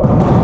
Wow.